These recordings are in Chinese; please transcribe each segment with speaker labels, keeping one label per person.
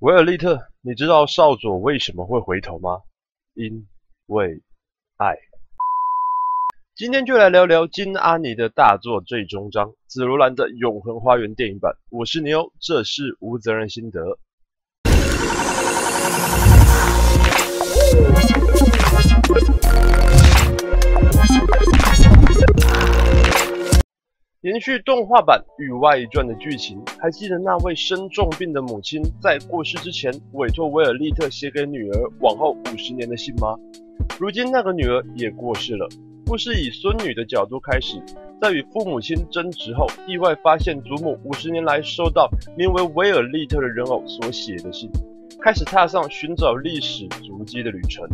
Speaker 1: 维尔利特，你知道少佐为什么会回头吗？因为爱。今天就来聊聊金阿尼的大作最终章——紫罗兰的永恒花园电影版。我是牛，这是无责任心得。延续动画版《与外传》的剧情，还记得那位生重病的母亲在过世之前委托维尔利特写给女儿往后五十年的信吗？如今那个女儿也过世了，故事以孙女的角度开始，在与父母亲争执后，意外发现祖母五十年来收到名为维尔利特的人偶所写的信，开始踏上寻找历史足迹的旅程。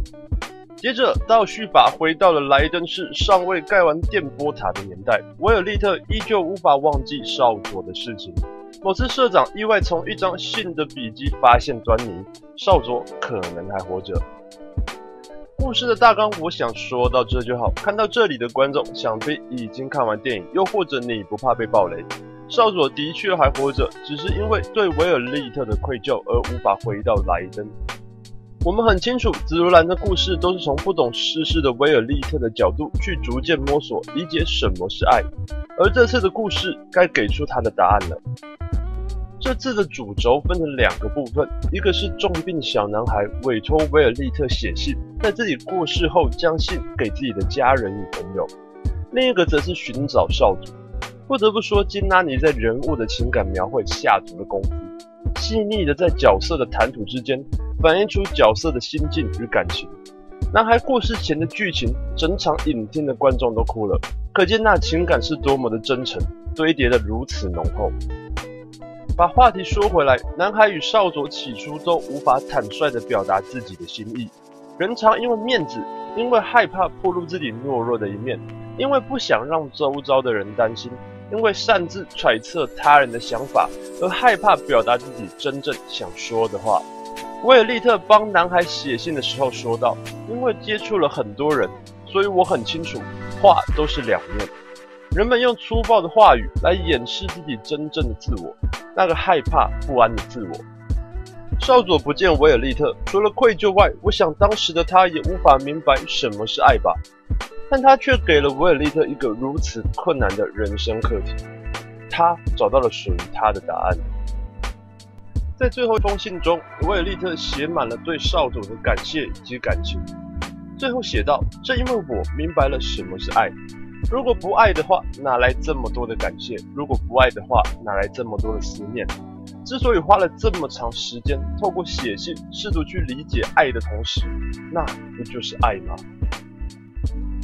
Speaker 1: 接着，倒叙法回到了莱登市尚未盖完电波塔的年代。维尔利特依旧无法忘记少佐的事情。某次，社长意外从一张信的笔记发现端倪，少佐可能还活着。故事的大纲，我想说到这就好。看到这里的观众，想必已经看完电影，又或者你不怕被暴雷。少佐的确还活着，只是因为对维尔利特的愧疚而无法回到莱登。我们很清楚，紫罗兰的故事都是从不懂世事的威尔利特的角度去逐渐摸索理解什么是爱，而这次的故事该给出他的答案了。这次的主轴分成两个部分，一个是重病小男孩委托威尔利特写信，在自己过世后将信给自己的家人与朋友；另一个则是寻找少主。不得不说，金拉尼在人物的情感描绘下足了功夫，细腻的在角色的谈吐之间。反映出角色的心境与感情。男孩过世前的剧情，整场影厅的观众都哭了，可见那情感是多么的真诚，堆叠的如此浓厚。把话题说回来，男孩与少佐起初都无法坦率地表达自己的心意，人常因为面子，因为害怕暴露自己懦弱的一面，因为不想让周遭的人担心，因为擅自揣测他人的想法，而害怕表达自己真正想说的话。威尔利特帮男孩写信的时候说道：“因为接触了很多人，所以我很清楚，话都是两面。人们用粗暴的话语来掩饰自己真正的自我，那个害怕不安的自我。”少佐不见威尔利特，除了愧疚外，我想当时的他也无法明白什么是爱吧。但他却给了威尔利特一个如此困难的人生课题，他找到了属于他的答案。在最后一封信中，维尔利特写满了对少佐的感谢以及感情。最后写道：“正因为我明白了什么是爱，如果不爱的话，哪来这么多的感谢？如果不爱的话，哪来这么多的思念？之所以花了这么长时间，透过写信试图去理解爱的同时，那不就是爱吗？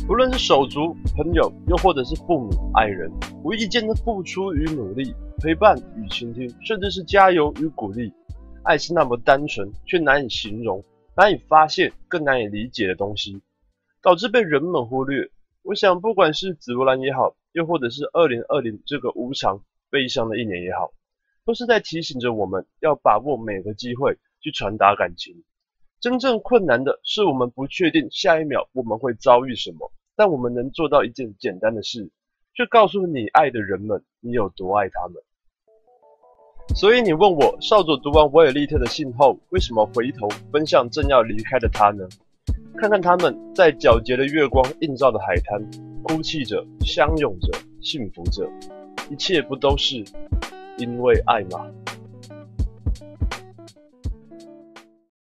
Speaker 1: 不论是手足、朋友，又或者是父母、爱人，无意间的付出与努力。”陪伴与倾听，甚至是加油与鼓励，爱是那么单纯，却难以形容、难以发现、更难以理解的东西，导致被人们忽略。我想，不管是紫罗兰也好，又或者是二零二零这个无常、悲伤的一年也好，都是在提醒着我们要把握每个机会去传达感情。真正困难的是，我们不确定下一秒我们会遭遇什么，但我们能做到一件简单的事，却告诉你爱的人们，你有多爱他们。所以你问我，少佐读完维尔利特的信后，为什么回头奔向正要离开的他呢？看看他们在皎洁的月光映照的海滩，哭泣着，相拥着，幸福着，一切不都是因为爱吗？